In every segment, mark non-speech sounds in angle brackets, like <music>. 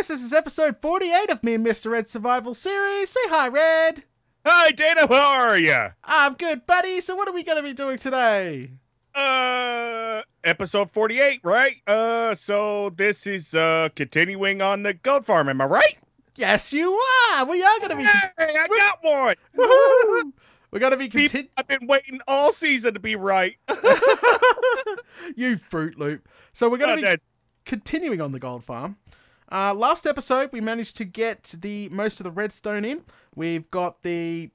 guys, this is episode 48 of me and Mr. Red Survival Series. Say hi, Red. Hi, Data. How are you? I'm good, buddy. So what are we going to be doing today? Uh, episode 48, right? Uh, so this is uh continuing on the gold farm. Am I right? Yes, you are. We are going to be. Hey, I got one. Woohoo! <laughs> We're going to be People, continu- I've been waiting all season to be right. <laughs> you Fruit Loop. So we're going Oh, to be continuing on the gold farm. Uh, last episode, we managed to get the most of the redstone in. We've got the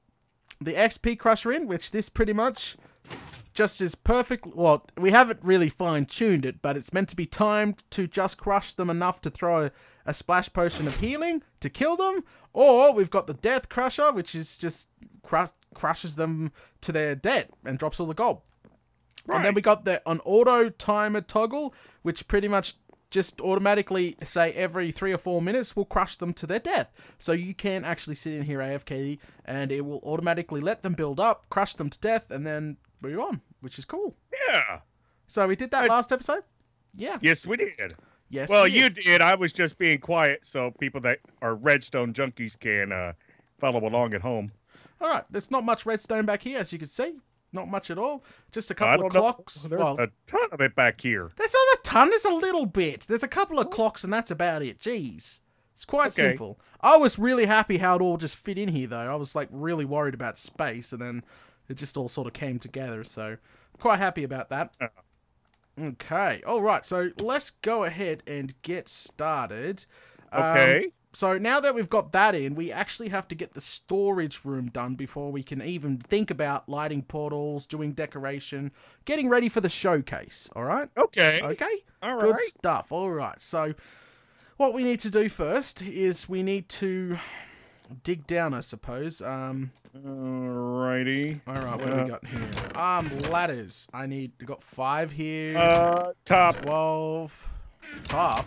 the XP crusher in, which this pretty much just is perfect. Well, we haven't really fine tuned it, but it's meant to be timed to just crush them enough to throw a, splash potion of healing to kill them. Or we've got the death crusher, which is just cru- crushes them to their dead and drops all the gold. And then we got the an auto timer toggle, which pretty much just automatically say every three or four minutes will crush them to their death. So you can actually sit in here AFK and it will automatically let them build up, crush them to death, and then move on, which is cool. yeah. So we did that I- last episode. Yeah. Yes, we did. Yes. Well, we you did. did. I was just being quiet so people that are redstone junkies can uh follow along at home. All right. There's not much redstone back here, as you can see. Not much at all. Just a couple don't of know. clocks. There's Well, a ton of it back here. There's not a ton. There's a little bit. There's a couple of clocks, and that's about it. Jeez, it's quite Okay. simple. I was really happy how it all just fit in here, though. I was like really worried about space, and then it just all sort of came together. So quite happy about that. Uh. Okay. All right. So let's go ahead and get started. Um, Okay. So now that we've got that in, we actually have to get the storage room done before we can even think about lighting portals, doing decoration, getting ready for the showcase. All right. okay. Okay. All Good stuff. All right. So, what we need to do first is we need to dig down, I suppose. Um. Alrighty. All right. What do Uh, we got here? Um, ladders. I need. Got five here. Uh, top. Twelve. Top.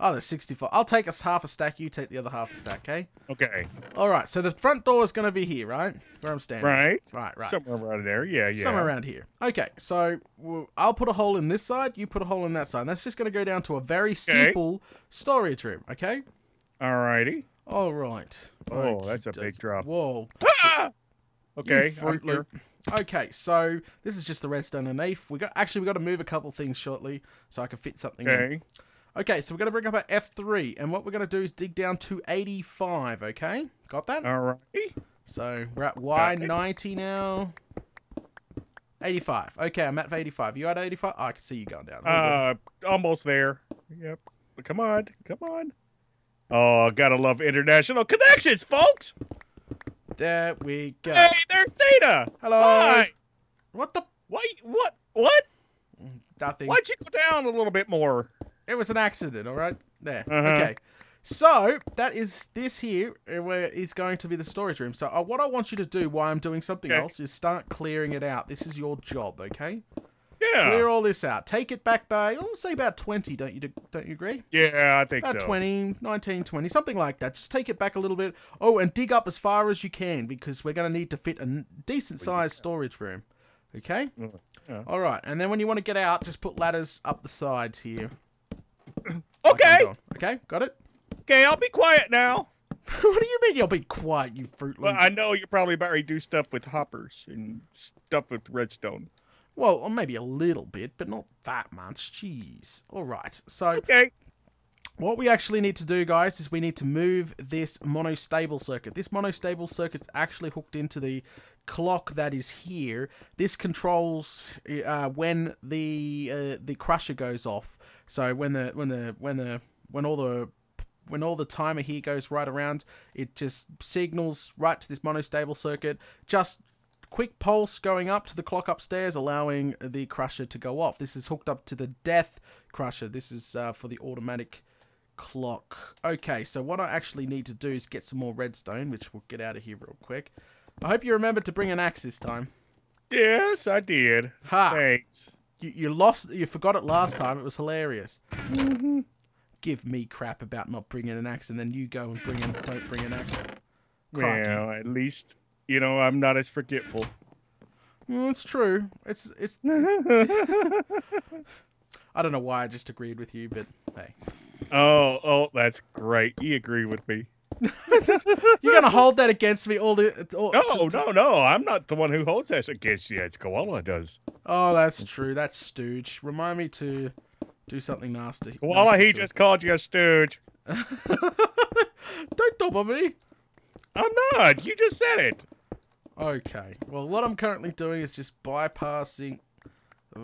Oh, there's sixty-four. I'll take us half a stack. You take the other half a stack. Okay. Okay. All right. So the front door is going to be here, right? Where I'm standing. Right. Right. Right. Somewhere around there. Yeah. Yeah. Somewhere around here. Okay, so I'll put a hole in this side, you put a hole in that side. And that's just going to go down to a very simple storage room, okay? Alrighty. All right. Oh, that's a big drop. Whoa. Ah! Okay. Okay, so this is just the redstone underneath. We got actually we got to move a couple things shortly so I can fit something in. Okay. So we're going to bring up our F3 and what we're going to do is dig down to 85, okay? Got that? Alrighty. So we're at Y90 now. 85. Okay, I'm at 85. You at 85? Oh, I can see you going down. Uh, almost there. Yep. But come on. Come on. Oh, gotta love international connections, folks. There we go. Hey, there's Data. Hello. Hi. What the? Why? What? What? Nothing. Why'd you go down a little bit more? It was an accident, all right? There. Uh-huh. Okay. So, that is this here, uh, where is going to be the storage room. So, uh, what I want you to do while I'm doing something Okay. else is start clearing it out. This is your job, okay? Yeah. Clear all this out. Take it back by, I would say about 20, don't you, don't you agree? Yeah, I think About so. 20, 19, 20, something like that. Just take it back a little bit. Oh, and dig up as far as you can because we're going to need to fit a decent sized storage room. Okay? Mm, yeah. All right. And then when you want to get out, just put ladders up the sides here. Okay. Okay? Got it? Okay, I'll be quiet now. <laughs> what do you mean you'll be quiet, you fruit Well. I know you're probably about to do stuff with hoppers and stuff with redstone. Well, maybe a little bit, but not that much. Jeez. All right. So Okay. What we actually need to do, guys, is we need to move this monostable circuit. This monostable circuit's actually hooked into the clock that is here. This controls uh, when the uh, the crusher goes off. So when the when the when the when all the when all the timer here goes right around, it just signals right to this monostable circuit. Just quick pulse going up to the clock upstairs, allowing the crusher to go off. This is hooked up to the death crusher. This is uh, for the automatic clock. Okay, so what I actually need to do is get some more redstone, which we'll get out of here real quick. I hope you remembered to bring an axe this time. Yes, I did. Ha! Thanks. You, you lost. You forgot it last time. It was hilarious. Give me crap about not bringing an axe, and then you go and bring in. Don't bring an axe. Crikey. Well, at least you know I'm not as forgetful. Mm, it's true. It's it's. <laughs> I don't know why I just agreed with you, but hey. Oh, oh, that's great. You agree with me. <laughs> You're gonna hold that against me all the. All, No, no, no. I'm not the one who holds that against you. It's Koala does. Oh, that's true. That's stooge. Remind me to do something nasty. Koala, nasty he just called you a stooge. <laughs> Don't double me. I'm not. You just said it. Okay. Well, what I'm currently doing is just bypassing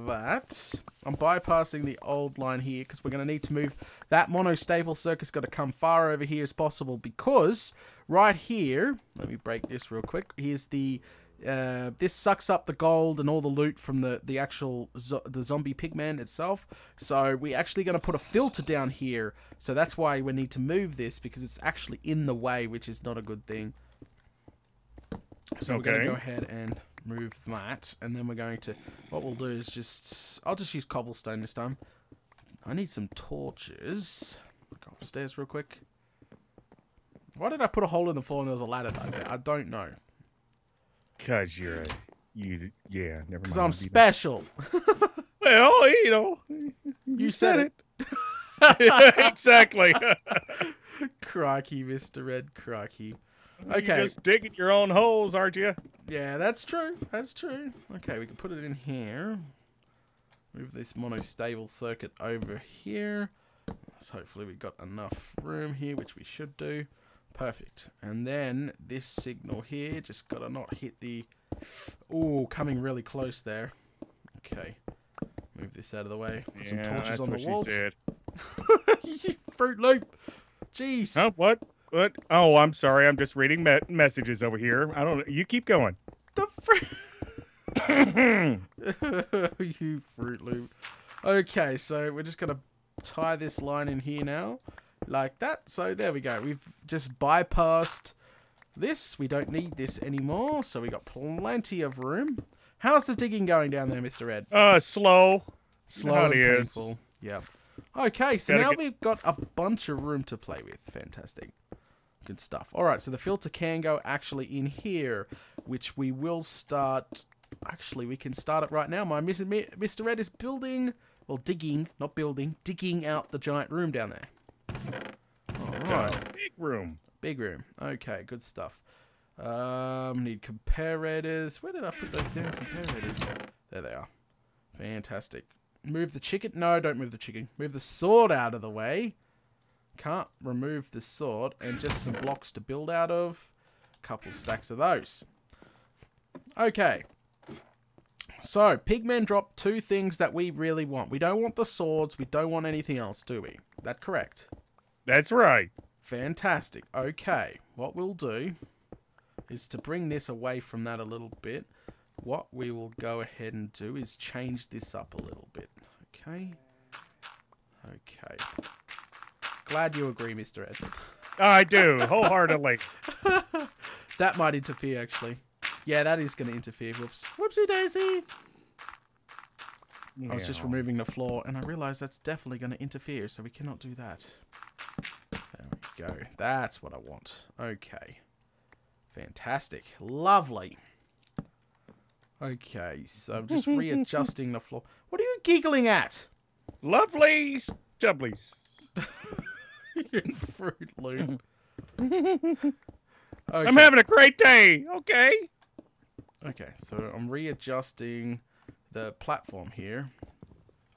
that. I'm bypassing the old line here because we're going to need to move that monostable circuit's got to come far over here as possible because right here, let me break this real quick. Here's the uh, this sucks up the gold and all the loot from the the actual zo- the zombie pigman itself. So we're actually going to put a filter down here. So that's why we need to move this because it's actually in the way, which is not a good thing. So we're going to go ahead and move that, and then we're going to. What we'll do is just. I'll just use cobblestone this time. I need some torches. Go upstairs real quick. Why did I put a hole in the floor and there was a ladder there? I don't know. Cause you're a you. Yeah, never mind. Because I'm special. <laughs> Well, you know, You said it. <laughs> exactly. <laughs> Crikey, Mr. Red Crikey. You're Okay. just digging your own holes, aren't you? Yeah, that's true. That's true. Okay, we can put it in here. Move this monostable circuit over here. So hopefully we've got enough room here, which we should do. Perfect. And then this signal here, just gotta not hit the... Oh, coming really close there. Okay. Move this out of the way. Put some torches on the walls. she said. You <laughs> Fruit Loop! Jeez. Huh? What? What? Oh, I'm sorry. I'm just reading me- messages over here. I don't. You keep going. The fruit... <laughs> you Fruit Loop. Okay, so we're just gonna tie this line in here now, like that. So there we go. We've just bypassed this. We don't need this anymore, so we got plenty of room. How's the digging going down there, Mr. Red? uh, slow. Slow and painful. Yeah. Okay, so Gotta now get- we've got a bunch of room to play with. Fantastic. Good stuff. All right, so the filter can go actually in here, which we will start. Actually, we can start it right now. My Mr. Red is building, well, digging, not building, digging out the giant room down there. All Uh, big room. big room. Okay, good stuff. Um, need comparators. Where did I put those down? Comparators. There they are. Fantastic. Move the chicken. No, don't move the chicken. Move the sword out of the way. Can't remove the sword. And just some blocks to build out of. A couple stacks of those. Okay. So, Pigmen drop two things that we really want. We don't want the swords. We don't want anything else, do we? That correct? That's right. Fantastic. Okay, what we'll do is to bring this away from that a little bit. What we will go ahead and do is change this up a little bit. Okay. Okay. Glad you agree, Mr. Red. I do wholeheartedly. <laughs> that might interfere, actually. Yeah, that is going to interfere. Whoops. Whoopsie daisy. I was just removing the floor, and I realized that's definitely going to interfere, so we cannot do that. There we go. That's what I want. Okay. Fantastic. Lovely. Okay, so I'm just <laughs> readjusting the floor. What are you giggling at? Lovely stubblies. <laughs> <laughs> Fruit Loop. <laughs> Okay. I'm having a great day. Okay. Okay, so I'm readjusting the platform here.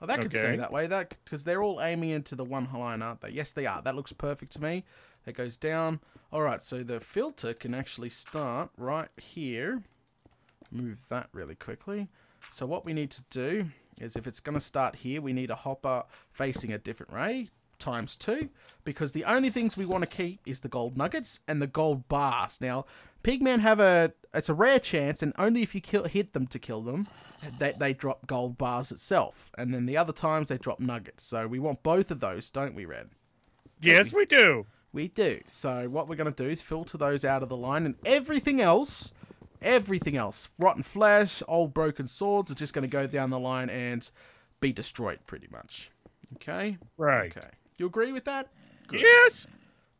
Oh, that could stay that way. That because they're all aiming into the one line, aren't they? Yes, they are. That looks perfect to me. That goes down. All right, so the filter can actually start right here. Move that really quickly. So what we need to do is, if it's going to start here, we need a hopper facing a different way times two because the only things we want to keep is the gold nuggets and the gold bars. Now, pigmen have a it's a rare chance, and only if you kill hit them to kill them, they they drop gold bars itself, and then the other times they drop nuggets. So we want both of those, don't we, Red? Yes, we do. We do. So what we're going to do is filter those out of the line, and everything else, everything else, rotten flesh, old broken swords, are just going to go down the line and be destroyed, pretty much. Okay. Right. Okay. You agree with that? Good. Yes.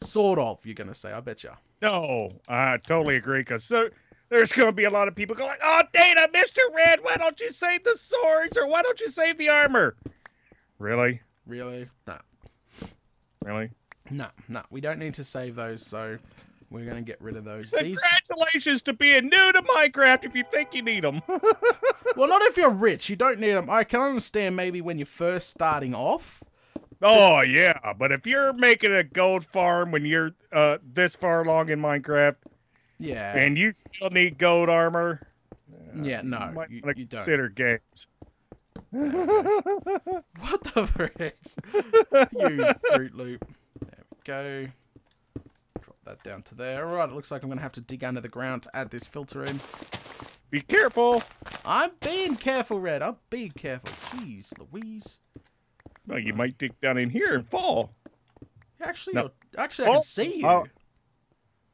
Sort of. You're going to say. I bet you. No, I totally agree. Cause so, there's going to be a lot of people going, "Oh, Data, Mister Red, why don't you save the swords or why don't you save the armor?" Really? Really? Nah. Really? No, no, we don't need to save those, so we're gonna get rid of those. These, Congratulations to being new to Minecraft if you think you need them. <laughs> well, not if you're rich. You don't need them. I can understand maybe when you're first starting off. Oh, yeah. But if you're making a gold farm when you're uh, this far along in Minecraft Yeah, and you still need gold armor, yeah, you no, might you, wanna you don't. consider games. <laughs> What the frick? you Fruit Loop. There we go. Drop that down to there. All right, it looks like I'm gonna have to dig under the ground to add this filter in. Be careful. I'm being careful, Red. I'm being careful. Jeez, Louise. Well, you might dig down in here and fall. Actually, No. you're- actually, I Oh, can see you. oh.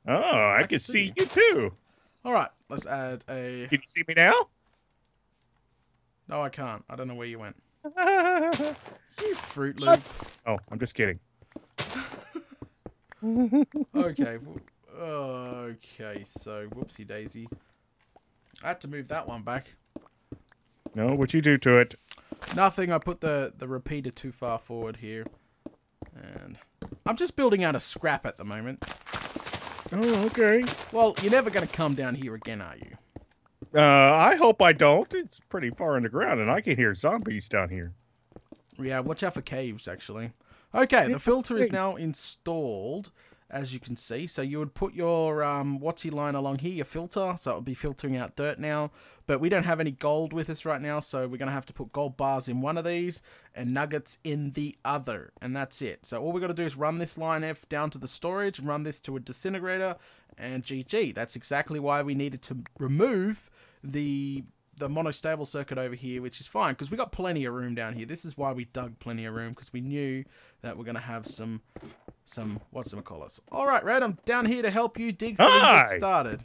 Oh, I, can can see see you too. All right, let's add a. Can you see me now? No, I can't. I don't know where you went. <laughs> You Fruit Loop. Oh, I'm just kidding. okay. <laughs> Okay, so whoopsie daisy. I had to move that one back. No, what you do to it? Nothing. I put the the repeater too far forward here, and I'm just building out a scrap at the moment. Oh, okay. Well, you're never gonna come down here again, are you? Uh, I hope I don't. It's pretty far in the ground, and I can hear zombies down here. Yeah. Watch out for caves, actually. Okay, the filter is now installed, as you can see. So you would put your um, what's line along here, your filter. So it would be filtering out dirt now. But we don't have any gold with us right now, so we're gonna have to put gold bars in one of these and nuggets in the other, and that's it. So all we got to do is run this line F down to the storage, run this to a disintegrator, and GG. That's exactly why we needed to remove the the monostable circuit over here, which is fine because we got plenty of room down here. This is why we dug plenty of room because we knew that we're gonna have some some what's it call us. All right, Red, I'm down here to help you dig so we can Hi. get started.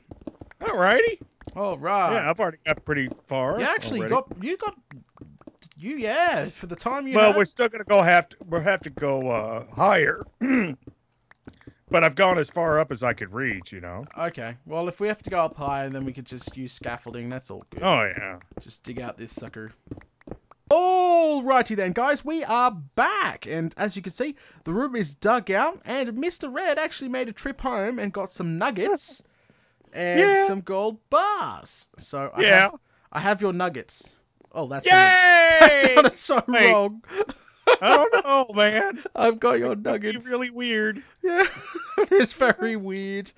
Alrighty. All right. Yeah, I've already got pretty far. You actually already. got you got you yeah for the time you Well, had. we're still gonna go have to. We'll have to go uh, higher. <clears throat> but I've gone as far up as I could reach. You know. Okay. Well, if we have to go up higher, then we could just use scaffolding. That's all good. Oh yeah. Just dig out this sucker. Alrighty then, guys, we are back, and as you can see, the room is dug out, and Mr. Red actually made a trip home and got some nuggets and Yeah. some gold bars. So I Yeah. have, I have your nuggets. Oh, that's <laughs> Yay! that sounded so Wait. wrong. I don't know, man. <laughs> I've got your nuggets. really weird. Yeah, <laughs> it's very weird.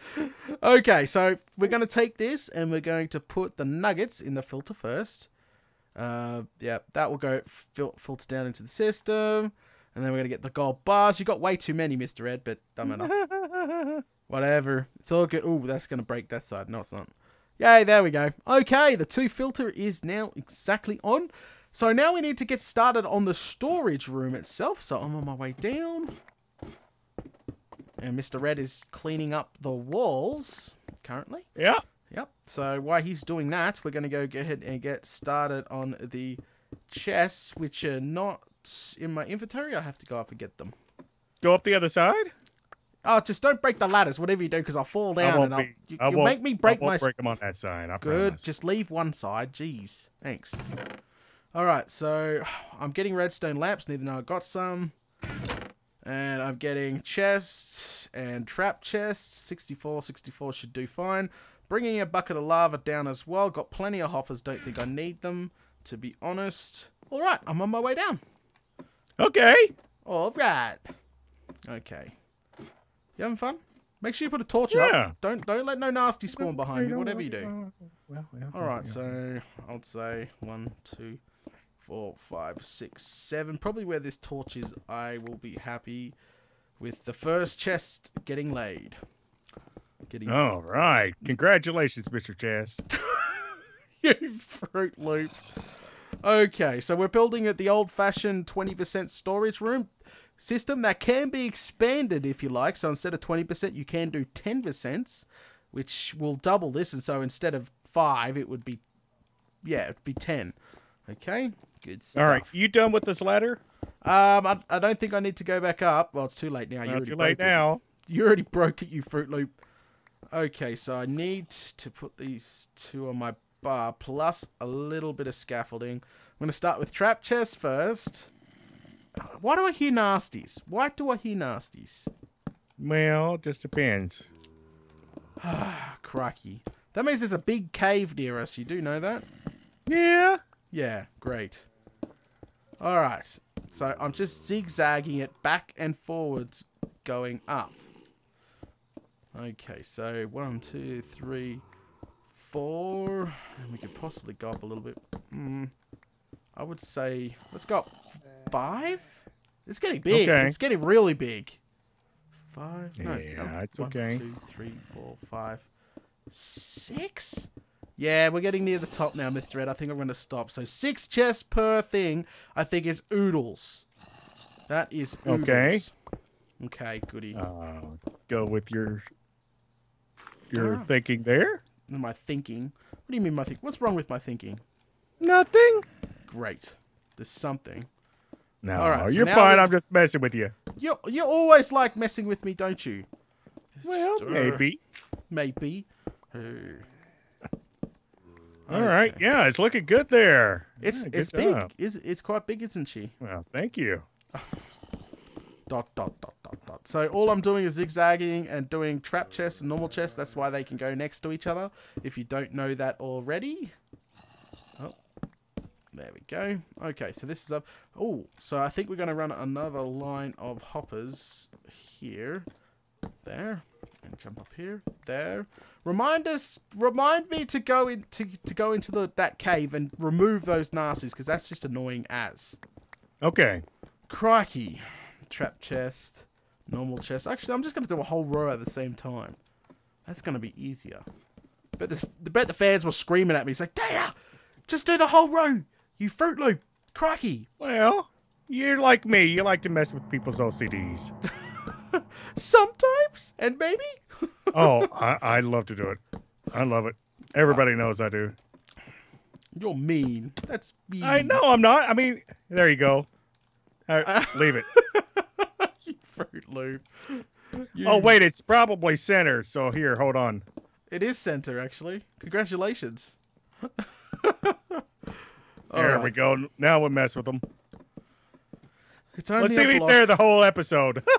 Okay, so we're going to take this and we're going to put the nuggets in the filter first. Uh, yeah, that will go fil- filter down into the system. And then we're going to get the gold bars. You got way too many, Mr. Red, but don't matter. <laughs> Whatever. It's all good. Ooh, that's going to break that side. No, it's not. Yay, there we go. Okay, the two filter is now exactly on. So now we need to get started on the storage room itself. So I'm on my way down. And Mr. Red is cleaning up the walls currently. yeah. Yep. So while he's doing that, we're going to go go ahead and get started on the chests, which are not in my inventory. I have to go up and get them. Go up the other side. Oh, just don't break the ladders, whatever you do, because I'll fall down and I'll, be. you, will make me break I won't my. break them on that side. I Good. promise. Just leave one side. Jeez. Thanks. All right. So I'm getting redstone lamps. Neither know I got some. And I'm getting chests and trap chests. 64, 64 should do fine. Bringing a bucket of lava down as well. Got plenty of hoppers. Don't think I need them, to be honest. All right. I'm on my way down. Okay. All right. Okay. You having fun? Make sure you put a torch Yeah. up. Don't don't let no nasty spawn behind you. Whatever you do. Well, well, All right, so I'd say one, two, four, five, six, seven. Probably where this torch is, I will be happy with the first chest getting laid. Getting All right. Congratulations, Mr. Chest. <laughs> you fruit loop. Okay, so we're building at the old-fashioned 20% storage room system that can be expanded if you like. So instead of 20%, you can do 10%, which will double this. And so instead of five, it would be, yeah, it'd be 10. Okay, good stuff. All right. You done with this ladder? Um, I, I don't think I need to go back up. Well, it's too late now. You Not already too late it. now. You already broke it, you Fruit Loop. Okay, so I need to put these two on my bar, plus a little bit of scaffolding. I'm going to start with trap chest first. Why do I hear nasties? Why do I hear nasties? Well, it just depends. Ah, <sighs> crikey. That means there's a big cave near us. You do know that? Yeah. Yeah, great. Alright. So I'm just zigzagging it back and forwards going up. Okay, so one, two, three, four. And we could possibly go up a little bit. Hmm. I would say, let's go up five? It's getting big. Okay. It's getting really big. Five? No, Yeah, no, it's one, okay. two, three, four, five, six? Yeah, we're getting near the top now, Mr. Red. I think I'm going to stop. So six chests per thing, I think, is oodles. That is oodles. Okay. Okay, goody. Uh, go with your your Ah. thinking there. my thinking. What do you mean my think? What's wrong with my thinking? Nothing. Great. There's something. No, All right, you're now fine. I'm just messing with you. You you always like messing with me, don't you? Well, Stir- maybe. Maybe. All right. okay. Yeah, it's looking good there. It's Yeah, it's big. job. Is it's quite big, isn't she? Well, thank you. <laughs> Dot dot dot dot dot. So all I'm doing is zigzagging and doing trap chests and normal chests. That's why they can go next to each other. If you don't know that already. Oh, there we go. Okay, so this is up. Oh, so I think we're going to run another line of hoppers here, there, and jump up here, there. Remind us, remind me to go in to, to go into the that cave and remove those nasties because that's just annoying as. Okay. Crikey. Trap chest. Normal chest. Actually, I'm just going to do a whole row at the same time. That's going to be easier. Bet, this, bet the fans were screaming at me. It's like, Data, just do the whole row. You Fruit Loop. Crikey. Well, you're like me. You like to mess with people's OCDs. <laughs> Sometimes. And maybe. <laughs> oh, I, I love to do it. I love it. Everybody knows I do. You're mean. That's mean. I know I'm not. I mean, there you go. <laughs> Leave it. Fruit Loop. <laughs> You- Oh, wait, it's probably center. So here, hold on. It is center, actually. Congratulations. <laughs> There we go. Now we'll mess with them. It's only Let's see if they're the whole episode. <laughs>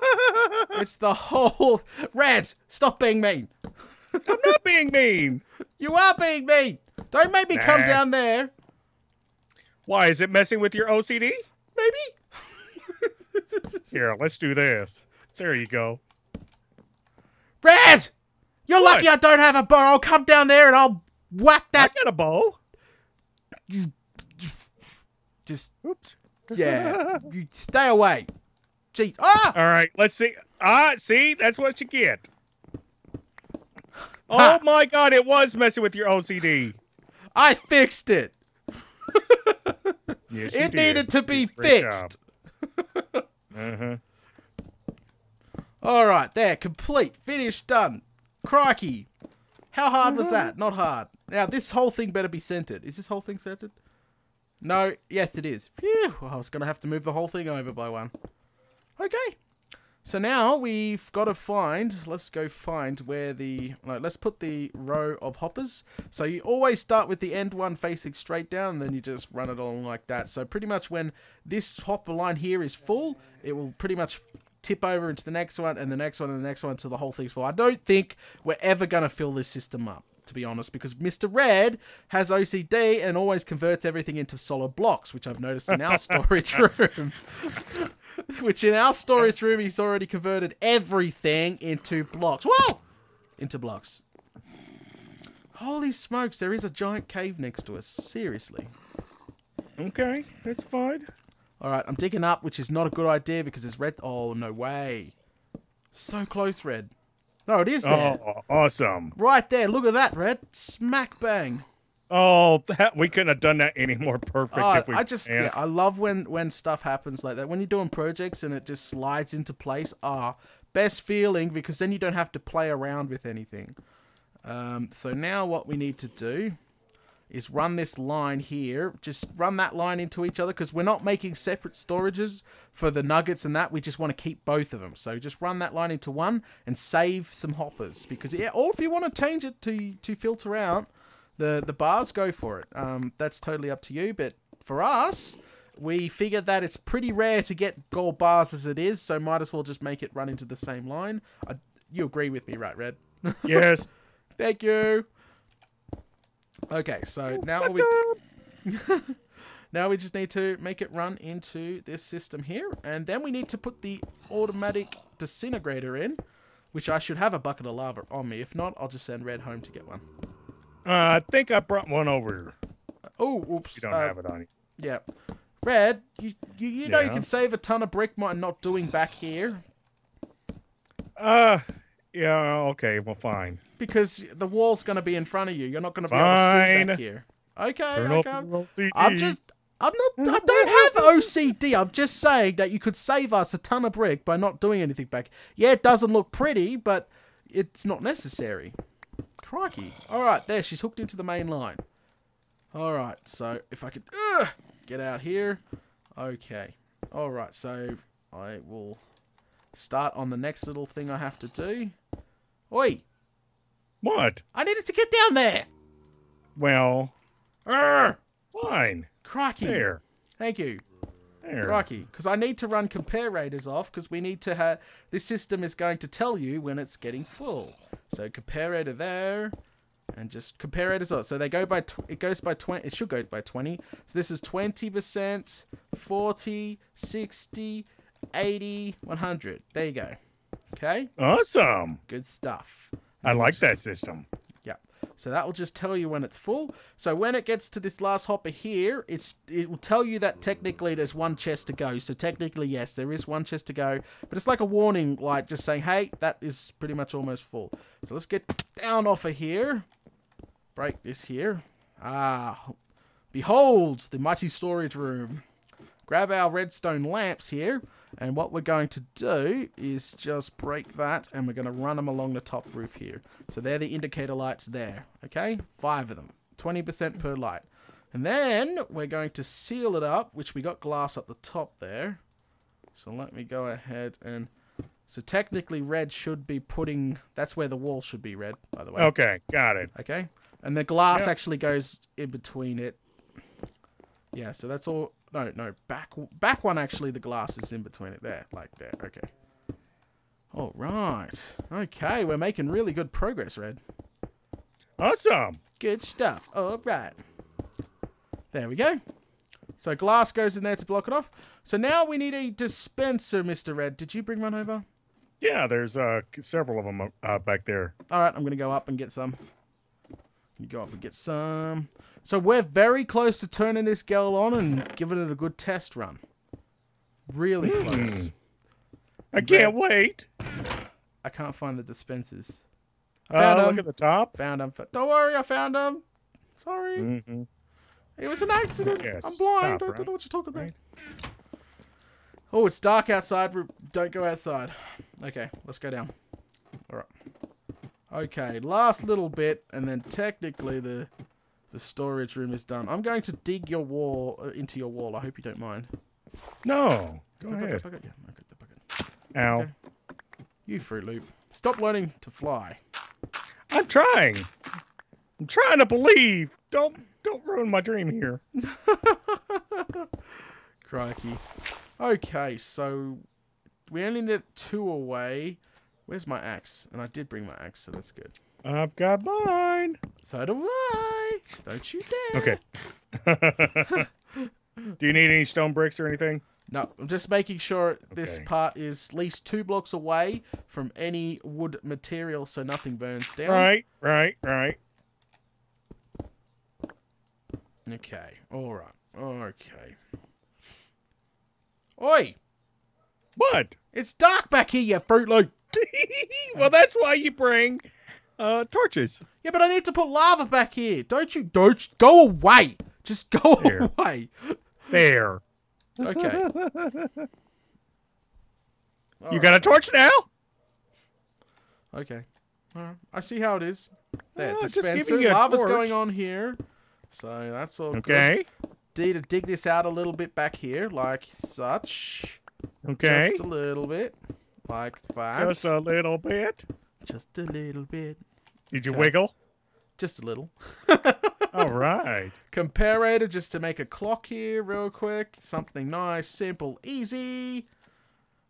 It's the whole. Red, stop being mean. I'm not being mean. You are being mean. Don't make me come down there. Why is it messing with your OCD? Maybe. Here, let's do this. There you go. Red, you're What? lucky I don't have a bow. I'll come down there and I'll whack I that. got a bow. Just Oops. yeah. <laughs> you stay away. Gee. Ah. All right, let's see. Ah, see, that's what you get. Oh my God, it was messing with your OCD. I fixed it. <laughs> Yes, It did. needed to be did a great fixed. job. Uh-huh. All right, there, complete, finished, done. Crikey. How hard was that? Not hard. Now, this whole thing better be centered. Is this whole thing centered? No, yes, it is. Phew, I was going to have to move the whole thing over by one. Okay. So now we've got to find, let's go find where the, no, let's put the row of hoppers. So you always start with the end one facing straight down, and then you just run it along like that. So pretty much when this hopper line here is full, it will pretty much tip over into the next one, and the next one, and the next one, until the whole thing's full. I don't think we're ever going to fill this system up, to be honest, because Mr. Red has OCD and always converts everything into solid blocks, which I've noticed in our <laughs> storage room. <laughs> <laughs> which in our storage room, he's already converted everything into blocks. Whoa! Into blocks. Holy smokes, there is a giant cave next to us. Seriously. Okay, that's fine. Alright, I'm digging up, which is not a good idea because it's red. Oh, no way. So close, red. No, it is there. Oh, awesome. Right there. Look at that, red. Smack bang. Oh, that we couldn't have done that any more perfect Oh, if we I just can. yeah, I love when when stuff happens like that. When you're doing projects and it just slides into place. Ah, best feeling because then you don't have to play around with anything. Um, so now what we need to do is run this line here. Just run that line into each other because we're not making separate storages for the nuggets and that. We just want to keep both of them. So just run that line into one and save some hoppers because yeah. Or if you want to change it to to filter out the the bars, go for it. Um, that's totally up to you. But for us, we figured that it's pretty rare to get gold bars as it is, so might as well just make it run into the same line. I, you agree with me, right, Red? <laughs> Yes. Thank you. Okay, so now we <laughs> now we just need to make it run into this system here, and then we need to put the automatic disintegrator in, which I should have a bucket of lava on me. If not, I'll just send Red home to get one. Uh, I think I brought one over. Oh, oops. You don't uh, have it on you. Yeah. Red, you you, you know you can save a ton of brick by not doing back here Uh, yeah. Okay. Well, fine. because the wall's going to be in front of you. You're not going to be able to see Fine. back here. Okay, Turn okay. I'm just I'm not I don't have OCD. I'm just saying that you could save us a ton of brick by not doing anything back. Yeah, it doesn't look pretty, but it's not necessary. Crikey. All right, there she's hooked into the main line. All right, so if I could ugh, get out here. Okay. All right, so I will start on the next little thing I have to do. Oi, What? I needed to get down there. Well, Urgh, fine. crikey. There. Thank you. There. Crikey, because I need to run comparators off because we need to have this system is going to tell you when it's getting full. So comparator there, and just comparators off. So they go by tw- it goes by twenty. It should go by twenty. So this is twenty percent, 40, 60, 80, 100. There you go. Okay, Awesome. good stuff. I like that system. So that will just tell you when it's full. So when it gets to this last hopper here, it's it will tell you that technically there's one chest to go. So technically, yes, there is one chest to go, but it's like a warning light just saying, "Hey, that is pretty much almost full." So let's get down off of here. Break this here. Ah, behold the mighty storage room. Grab our redstone lamps here, and what we're going to do is just break that, and we're going to run them along the top roof here. So they're the indicator lights there, okay? Five of them, 20% per light. And then we're going to seal it up, which we got glass at the top there. So let me go ahead and... So technically red should be putting... That's where the wall should be red, by the way. Okay, got it. Okay? And the glass Yeah. actually goes in between it. Yeah, so that's all. No, no, back back one actually the glass is in between it there, like there. Okay. All right. Okay, we're making really good progress, Red. Awesome. Good stuff. All right. There we go. So glass goes in there to block it off. So now we need a dispenser, Mr. Red. Did you bring one over? Yeah, there's uh several of them uh, back there. All right, I'm gonna go up and get some. You go up and get some. So we're very close to turning this girl on and giving it a good test run. Really close. I can't wait. I can't find the dispensers. Uh, Found look at the top. Found them. Don't worry, I found them. Sorry, hmm it was an accident. Yes, I'm blind. top, I don't right? know what you're talking about. Right. Oh, it's dark outside. Don't go outside. Okay, let's go down. All right. Okay, last little bit, and then technically the the storage room is done. I'm going to dig your wall uh, into your wall. I hope you don't mind. No, go that ahead. bucket, bucket? Yeah, bucket, the bucket. Ow. Okay. You Fruit Loop. Stop learning to fly. I'm trying. I'm trying to believe. Don't don't ruin my dream here. <laughs> Crikey. Okay, so we only need two away. Where's my axe? And I did bring my axe, so that's good. I've got mine. So do I. Don't you dare. Okay. <laughs> Do you need any stone bricks or anything? No, I'm just making sure this Okay. part is at least two blocks away from any wood material so nothing burns down. Right, right, right. Okay. All right. Okay. Oi! What? It's dark back here, you Fruit Loop. <laughs> well, that's why you bring uh torches. Yeah, but I need to put lava back here. Don't you? Don't you- go away. Just go There. away. There. Okay. <laughs> You got a torch now? Okay. All right. I see how it is. There, Oh, dispenser. Lava's torch. going on here. So that's all good. Okay. Need to dig this out a little bit back here, like such. Okay. Just a little bit. Like that. Just a little bit. Just a little bit. Did you wiggle? Just a little. <laughs> All right. Comparator just to make a clock here real quick. Something nice, simple, easy.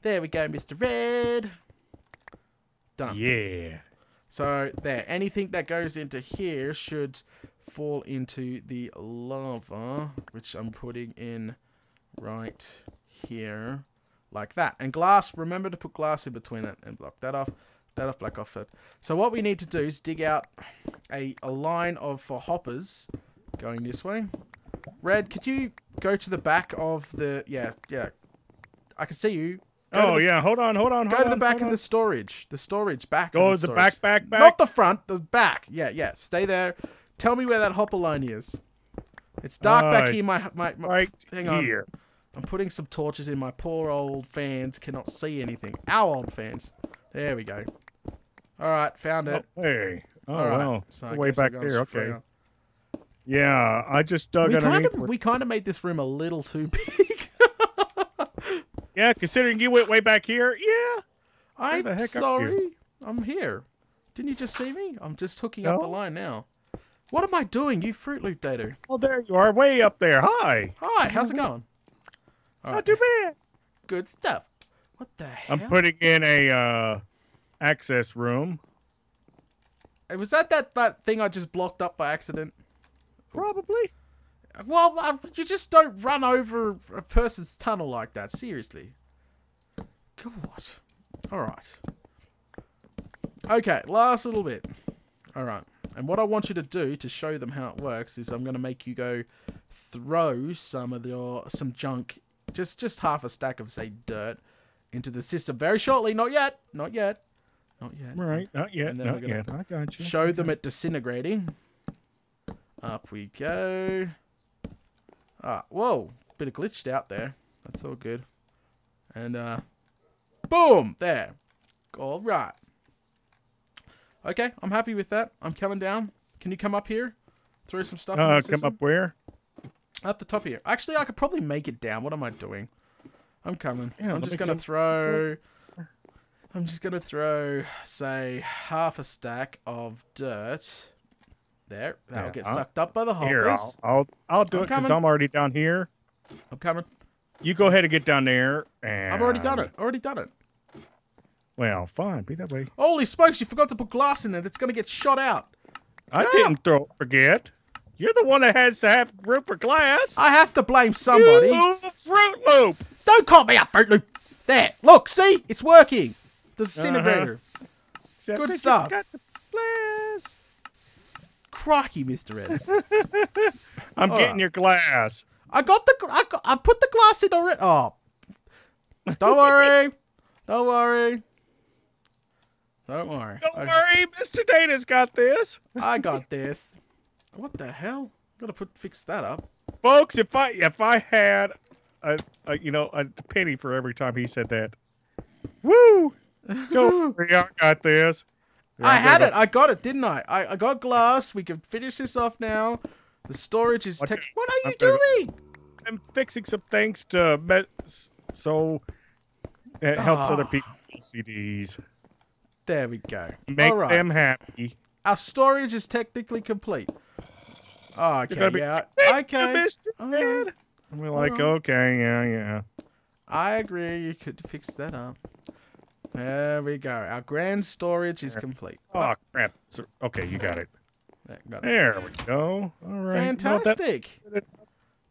There we go, Mr. Red. Done. Yeah. So there, anything that goes into here should fall into the lava, which I'm putting in right here, like that. And glass, remember to put glass in between it and block that off. That off, black off it. So what we need to do is dig out a, a line of for hoppers going this way. Red, could you go to the back of the yeah yeah? I can see you. Go Oh the- yeah. Hold on. Hold on. Go hold to the on, back of on. the storage. The storage back. Go of to the storage. back, back, back. Not the front, the back. Yeah, yeah. Stay there. Tell me where that hopper line is. It's dark Uh, back here. My, my, my right hang on. here. I'm putting some torches in. My poor old fans cannot see anything. Our old fans. There we go. All right, found Oh, it. hey. Oh All right. well. So Way back there. Okay. up. Yeah. I just dug We kind of we kind of made this room a little too <laughs> big. Yeah. Considering you went way back here. Yeah. I'm sorry. I'm here. Didn't you just see me? I'm just hooking up the line now. What am I doing, you Fruit Loop Dato? Oh, there you are. Way up there. Hi. Hi, how's it going? All Not right, too bad. good stuff. What the hell? I'm putting in a uh, access room. Hey, Was that, that that thing I just blocked up by accident? Probably. Well, uh, you just don't run over a person's tunnel like that. Seriously. God. All right. Okay, last little bit. All right. And what I want you to do to show them how it works is I'm going to make you go throw some of your some junk, just just half a stack of say dirt, into the system very shortly. Not yet. Not yet. Not yet. Right. Not yet. And then Not we're yet. I got you. Show them it disintegrating. Up we go. Ah, whoa. Bit of glitched out there. That's all good. And, uh, boom! There. All right. Okay, I'm happy with that. I'm coming down. Can you come up here? Throw some stuff in the Uh, come up where? Up the top here. Actually, I could probably make it down. What am I doing? I'm coming. Yeah, I'm just gonna throw. I'm just gonna throw, say, half a stack of dirt. There, that'll Yeah, get I'll- sucked up by the Here. I'll I'll, I'll do I'm it because. I'm already down here. I'm coming. You go ahead and get down there. And I've already done it. Already done it. Well, fine. Be that way. Holy smokes! You forgot to put glass in there. That's gonna get shot out. I Yeah. didn't throw forget. You're the one that has to have room for glass. I have to blame somebody. You Fruit Loop. Don't call me a Fruit Loop. There. Look. See, it's working. The uh-huh. disintegrator. Except Good stuff. got the glass. Crikey, Mister Red. <laughs> I'm All getting right. your glass. I got the. I, got, I put the glass in already. Oh, <laughs> don't worry. Don't worry. Don't worry. Don't worry, Mr. Data's got this. I got this. What the hell? Gotta put fix that up. Folks, if I if I had a, a you know a penny for every time he said that. Woo! <laughs> Don't I got this. I had it. I got it, didn't I? I, I got glass. We can finish this off now. The storage is. Tech- what are you I'm doing? I'm fixing some things to met so it helps other Ah. people CDs. There we go. Make right. them happy. Our storage is technically complete. Oh, okay. be- Yeah. <laughs> Okay. Right. And we're like, right. okay, yeah, yeah. I agree. You could fix that up. There we go. Our grand storage is complete. Oh crap. So- okay, you got it. There, got it. There we go. All right. Well, Fantastic.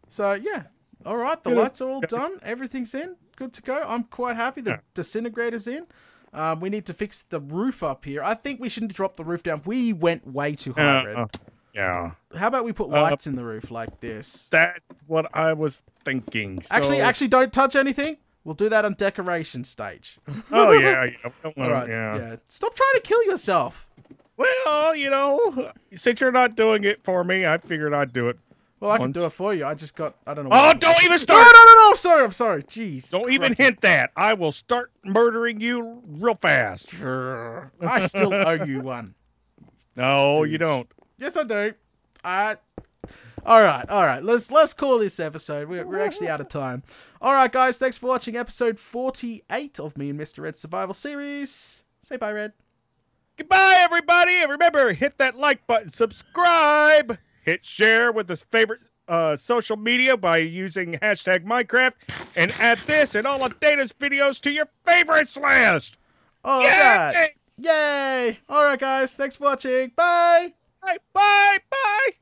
So yeah. All right. The Good. lights are all done. Everything's in. Good to go. I'm quite happy. The Yeah. disintegrator's in. Um, we need to fix the roof up here. I think we shouldn't drop the roof down. We went way too high. Red. uh, yeah. How about we put uh, lights in the roof like this? That's what I was thinking. Actually, So- actually, don't touch anything. We'll do that on decoration stage. Oh yeah, yeah. <laughs> wanna- right. yeah. yeah. Stop trying to kill yourself. Well, you know, since you're not doing it for me, I figured I'd do it. Well, I can do it for you. I just got. I don't know. Oh, don't even No, start! no, no, no. Sorry, I'm sorry. Jeez. Don't even hint that. I will start murdering you real fast. I still owe you one. No, you don't. Yes, I do. Uh, all right, all right. Let's let's call this episode. We're, we're actually out of time. All right, guys. Thanks for watching episode 48 of me and Mr. Red Survival Series. Say bye, Red. Goodbye, everybody. And remember, hit that like button, subscribe, hit share with his favorite uh, social media by using hashtag Minecraft, and add this and all of Data's videos to your favorites list. All Yay! right. Yay! All right, guys. Thanks for watching. Bye. Bye, bye, bye.